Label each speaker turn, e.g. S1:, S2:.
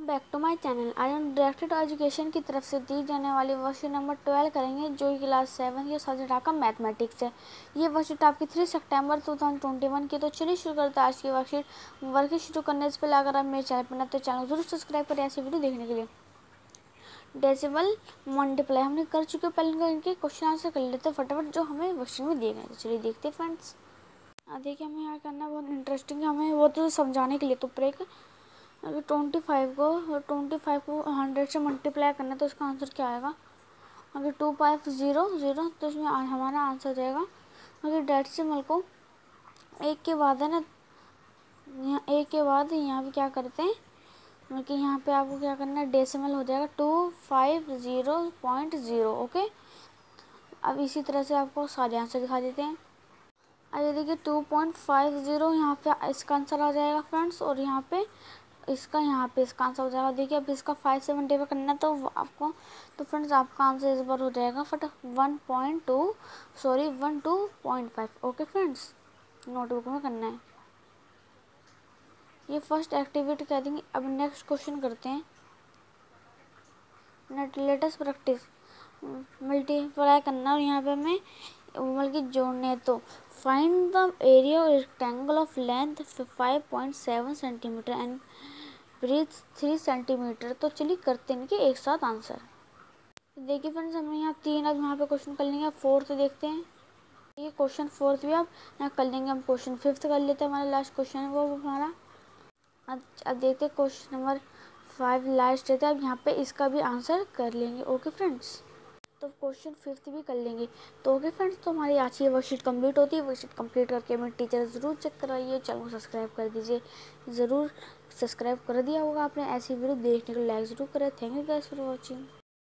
S1: Back to my channel आज हम directed education की तरफ़ से दी जाने वाली वर्कशीट नंबर ट्वेल्व करेंगे, जो क्लास सेवन के सब्जेक्ट आपका मैथमेटिक्स है। ये वर्कशीट आपकी थ्री सितंबर 2021 की तो चलिए शुरू करते हैं आज की वर्कशीट वर्कशीट शुरू करने से पहले अगर आप मेरे चैनल पर ना तो चैनल ज़रूर सब्सक्राइब करें ऐसी वीडियो देखने के लिए। डेसिबल मल्टीप्लाई हमने कर चुके पहले इनके क्वेश्चन आंसर कर लेते हैं, फटाफट जो हमें वर्कशीट में दिए गए तो चलिए देखते हैं फ्रेंड्स देखिए हमें यहाँ करना बहुत इंटरेस्टिंग है, हमें वो तो समझाने के लिए तो ब्रेक अगर ट्वेंटी फाइव को ट्वेंटी फाइव को हंड्रेड से मल्टीप्लाई करना है तो इसका आंसर क्या आएगा? अगर टू फाइव ज़ीरो ज़ीरो तो इसमें हमारा आंसर जाएगा। अगर डेसिमल को एक के बाद है ना, यहाँ एक के बाद यहाँ पे क्या करते हैं? मतलब कि यहाँ पे आपको क्या करना है? डेसिमल हो जाएगा two five zero point zero okay अब इसी तरह से आपको सारे आंसर दिखा देते हैं। अब देखिए टू पॉइंट फाइव ज़ीरो यहाँ पे इसका आंसर आ जाएगा फ्रेंड्स और यहाँ पे इसका यहाँ पे इसका आंसर हो जाएगा। देखिए, अब इसका फाइव से मल्टीप्लाई करना है तो आपको तो फ्रेंड्स आपका आंसर इस बार हो जाएगा फट one point two sorry one two point five okay friends notebook में करना है। ये फ़र्स्ट एक्टिविटी कह देंगे। अब नेक्स्ट क्वेश्चन करते हैं। नेट लेटेस्ट प्रैक्टिस मल्टीप्लाई करना और यहाँ पे हमें मतलब जोड़ने तो find the area rectangle of length five point seven centimetre and breadth three centimetre तो चलिए करते हैं इनके एक साथ आंसर देखिए फ्रेंड्स हमने यहाँ तीन अब यहाँ पे क्वेश्चन कर लेंगे फोर्थ देखते हैं। ये क्वेश्चन फोर्थ भी अब, यहाँ कर लेंगे हम क्वेश्चन फिफ्थ कर लेते हैं हमारा लास्ट क्वेश्चन वो हमारा। अब देखते हैं क्वेश्चन नंबर फाइव लास्ट रहता है, अब यहाँ पे इसका भी आंसर कर लेंगे। ओके फ्रेंड्स तो क्वेश्चन फिफ्थ भी कर लेंगे। तो ओके फ्रेंड्स तो हमारी आज की वर्कशीट कंप्लीट होती है। वर्कशीट कंप्लीट करके हमें टीचर ज़रूर चेक कराइए। चैनल को सब्सक्राइब कर दीजिए। ज़रूर सब्सक्राइब कर दिया होगा आपने। ऐसी वीडियो देखने को लाइक ज़रूर करें। Thank you guys for watching